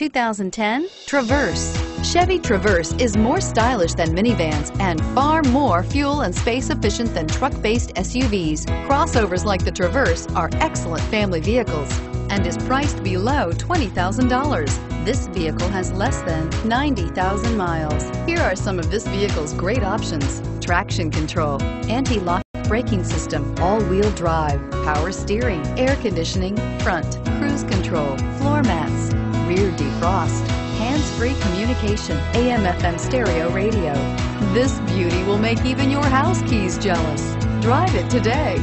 2010 Traverse. Chevy Traverse is more stylish than minivans and far more fuel and space efficient than truck-based SUVs. Crossovers like the Traverse are excellent family vehicles and is priced below $20,000. This vehicle has less than 90,000 miles. Here are some of this vehicle's great options. Traction control, anti-lock braking system, all-wheel drive, power steering, air conditioning, front, cruise control, floor mats, defrost, hands-free communication, AM FM stereo radio. This beauty will make even your house keys jealous. Drive it today.